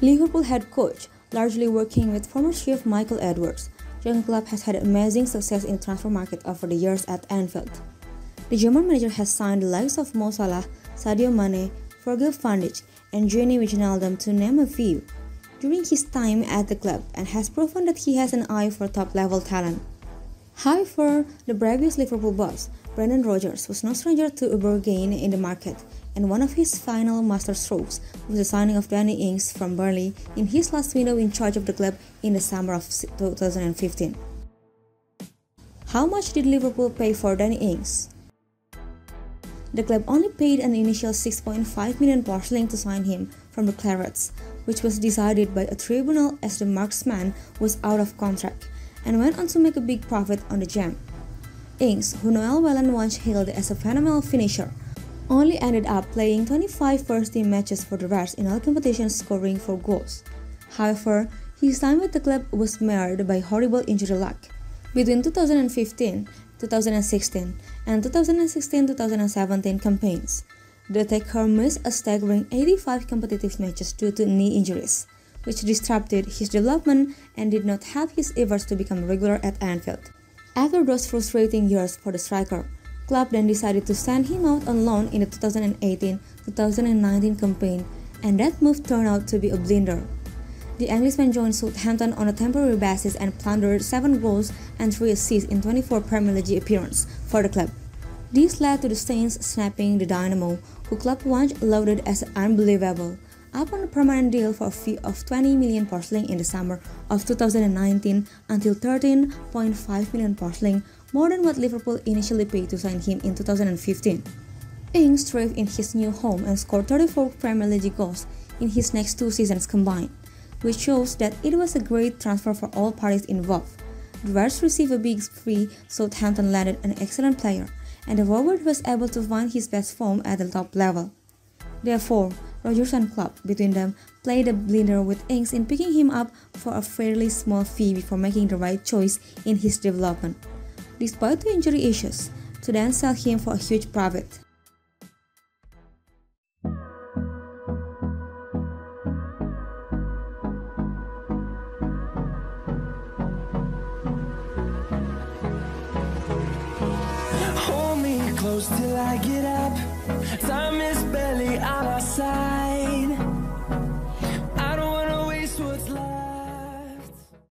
Liverpool head coach, largely working with former chief Michael Edwards, Jurgen Klopp has had amazing success in transfer market over the years at Anfield. The German manager has signed the likes of Mo Salah, Sadio Mane, Virgil van and Gini Wijnaldum to name a few during his time at the club and has proven that he has an eye for top-level talent. However, the previous Liverpool boss, Brendan Rodgers, was no stranger to a bargain in the market and one of his final masterstrokes was the signing of Danny Ings from Burnley in his last window in charge of the club in the summer of 2015. How much did Liverpool pay for Danny Ings? The club only paid an initial 6.5 million pound to sign him from the Clarets, which was decided by a tribunal as the marksman was out of contract and went on to make a big profit on the gem. Ings, who Noel Whelan once hailed as a phenomenal finisher, only ended up playing 25 first team matches for the Reds in all competitions scoring 4 goals. However, his time with the club was marred by horrible injury luck. Between 2015, 2016, and 2016-2017 campaigns, the attacker missed a staggering 85 competitive matches due to knee injuries, which disrupted his development and did not help his efforts to become regular at Anfield. After those frustrating years for the striker, Klopp then decided to send him out on loan in the 2018-2019 campaign, and that move turned out to be a blunder. The Englishman joined Southampton on a temporary basis and plundered 7 goals and 3 assists in 24 Premier League appearances for the club. This led to the Saints snapping the dynamo, who Klopp once lauded as unbelievable, up on a permanent deal for a fee of 20 million porcelain in the summer of 2019 until 13.5 million porcelain more than what Liverpool initially paid to sign him in 2015. Ings thrived in his new home and scored 34 Premier League goals in his next two seasons combined, which shows that it was a great transfer for all parties involved. The Reds received a big fee, Southampton landed an excellent player, and the forward was able to find his best form at the top level. Therefore, Rodgers and Klopp between them played a blinder with Ings in picking him up for a fairly small fee before making the right choice in his development despite the injury issues, to then sell him for a huge profit. Till I get up. Time is barely on our side.